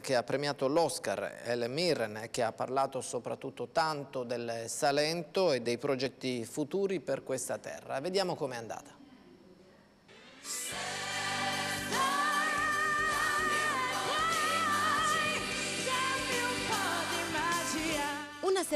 che ha premiato l'Oscar, El Mirren, che ha parlato soprattutto tanto del Salento e dei progetti futuri per questa terra. Vediamo com'è andata.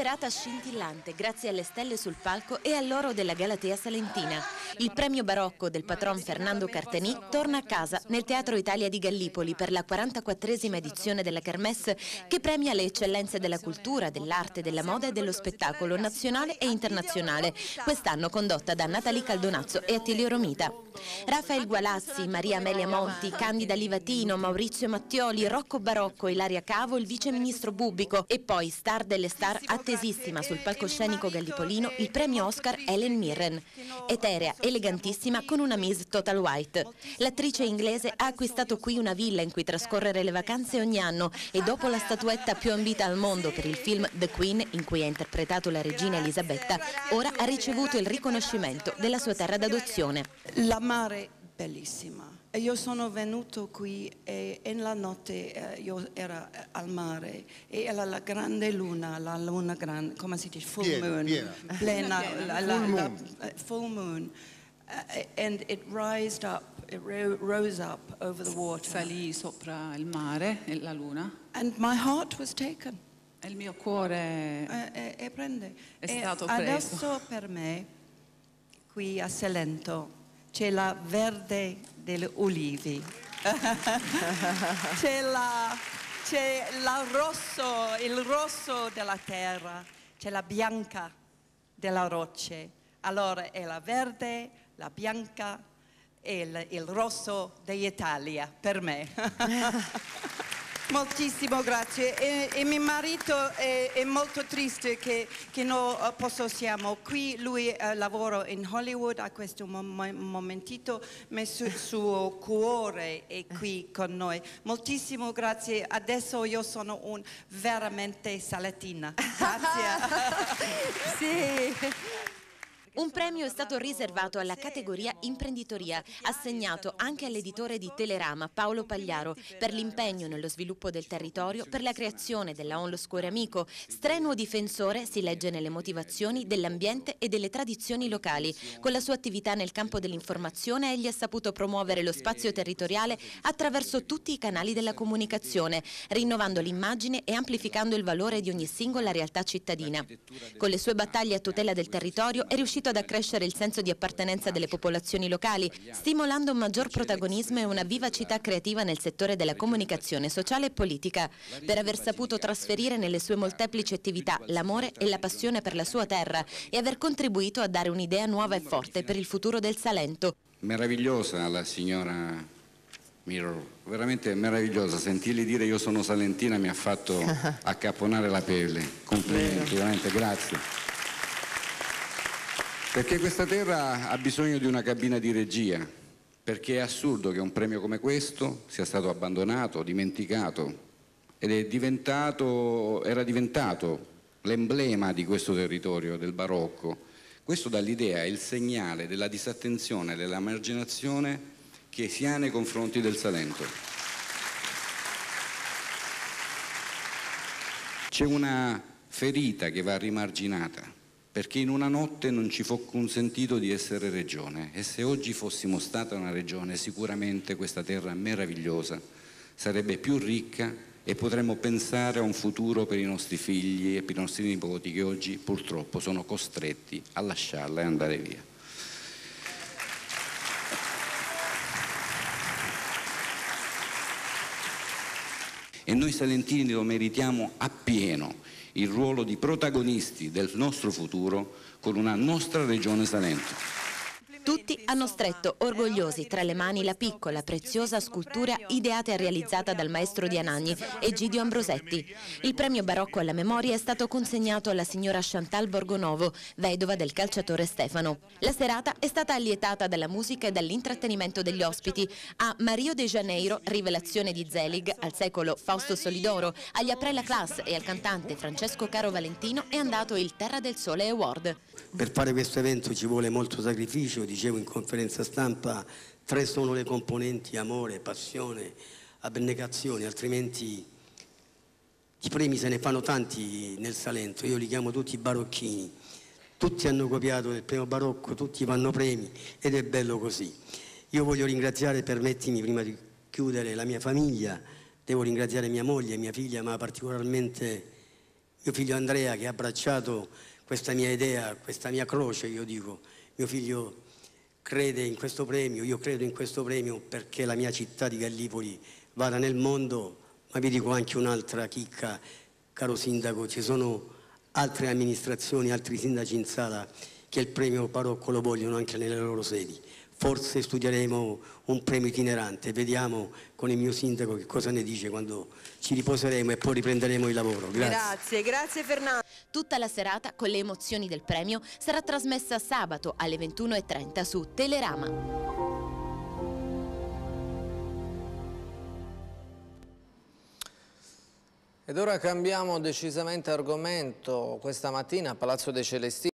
Serata scintillante grazie alle stelle sul palco e all'oro della Galatea Salentina. Il premio barocco del patron Fernando Carteni torna a casa nel Teatro Italia di Gallipoli per la 44esima edizione della Kermesse che premia le eccellenze della cultura, dell'arte, della moda e dello spettacolo nazionale e internazionale, quest'anno condotta da Natalie Caldonazzo e Attilio Romita. Raffaele Gualazzi, Maria Amelia Monti, Candida Livatino, Maurizio Mattioli, Rocco Barocco, Ilaria Cavo, il viceministro Bubbico e poi star delle star attesissima sul palcoscenico gallipolino il premio Oscar Helen Mirren. Eterea, elegantissima con una Miss Total White. L'attrice inglese ha acquistato qui una villa in cui trascorrere le vacanze ogni anno e dopo la statuetta più ambita al mondo per il film The Queen in cui ha interpretato la regina Elisabetta, ora ha ricevuto il riconoscimento della sua terra d'adozione. La mare bellissima. Io sono venuto qui e nella notte eh, io ero al mare e era la grande luna, la luna grande, come si dice? Full piena, moon. Piena. Plena, la, la, full moon. La, full moon. Uh, and it rised up, it ro rose up over the water. Salì sopra il mare e la luna. And my heart was taken. E il mio cuore e, e, e prende. è e stato preso. Adesso per me, qui a Salento, c'è la verde delle ulivi, c'è, la, c'è la rosso, il rosso della terra, c'è la bianca della roccia. Allora è la verde, la bianca e il, il rosso dell'Italia per me. Moltissimo grazie e, e mio marito è, è, molto triste che, che non posso siamo qui, lui eh, lavora in Hollywood a questo mom momentito, ma il suo cuore è qui con noi. Moltissimo grazie, adesso io sono un veramente salatina. Grazie. sì. Un premio è stato riservato alla categoria imprenditoria, assegnato anche all'editore di Telerama Paolo Pagliaro per l'impegno nello sviluppo del territorio per la creazione della Onlo Scuore Amico, strenuo difensore, si legge nelle motivazioni, dell'ambiente e delle tradizioni locali. Con la sua attività nel campo dell'informazione egli ha saputo promuovere lo spazio territoriale attraverso tutti i canali della comunicazione, rinnovando l'immagine e amplificando il valore di ogni singola realtà cittadina. Con le sue battaglie a tutela del territorio è riuscito ad accrescere il senso di appartenenza delle popolazioni locali, stimolando un maggior protagonismo e una vivacità creativa nel settore della comunicazione sociale e politica, per aver saputo trasferire nelle sue molteplici attività l'amore e la passione per la sua terra e aver contribuito a dare un'idea nuova e forte per il futuro del Salento. Meravigliosa la signora Mirror, veramente meravigliosa, sentirli dire io sono salentina mi ha fatto accapponare la pelle, complimenti, veramente grazie. Perché questa terra ha bisogno di una cabina di regia, perché è assurdo che un premio come questo sia stato abbandonato, dimenticato ed diventato, era diventato l'emblema di questo territorio, del barocco. Questo dà l'idea, è il segnale della disattenzione, della marginazione che si ha nei confronti del Salento. C'è una ferita che va rimarginata perché in una notte non ci fu consentito di essere regione e se oggi fossimo stata una regione sicuramente questa terra meravigliosa sarebbe più ricca e potremmo pensare a un futuro per i nostri figli e per i nostri nipoti che oggi purtroppo sono costretti a lasciarla e andare via. E noi salentini lo meritiamo appieno il ruolo di protagonisti del nostro futuro con una nostra regione Salento. Hanno stretto orgogliosi tra le mani la piccola, preziosa scultura ideata e realizzata dal maestro di Anagni, Egidio Ambrosetti. Il premio barocco alla memoria è stato consegnato alla signora Chantal Borgonovo, vedova del calciatore Stefano. La serata è stata allietata dalla musica e dall'intrattenimento degli ospiti. A Mario de Janeiro, rivelazione di Zelig, al secolo Fausto Solidoro, agli Aprella Class e al cantante Francesco Caro Valentino è andato il Terra del Sole Award. Per fare questo evento ci vuole molto sacrificio, dicevo in conferenza stampa, tre sono le componenti, amore, passione, abnegazione, altrimenti di premi se ne fanno tanti nel Salento, io li chiamo tutti barocchini. Tutti hanno copiato il primo barocco, tutti vanno premi ed è bello così. Io voglio ringraziare, permettimi prima di chiudere, la mia famiglia, devo ringraziare mia moglie, mia figlia, ma particolarmente mio figlio Andrea che ha abbracciato questa mia idea, questa mia croce, io dico, mio figlio crede in questo premio, io credo in questo premio perché la mia città di Gallipoli vada nel mondo, ma vi dico anche un'altra chicca, caro sindaco, ci sono altre amministrazioni, altri sindaci in sala che il premio Barocco lo vogliono anche nelle loro sedi. Forse studieremo un premio itinerante, vediamo con il mio sindaco che cosa ne dice quando ci riposeremo e poi riprenderemo il lavoro. Grazie. Grazie, grazie Fernando. Tutta la serata con le emozioni del premio sarà trasmessa sabato alle 21.30 su Telerama. Ed ora cambiamo decisamente argomento. Questa mattina a Palazzo dei Celestini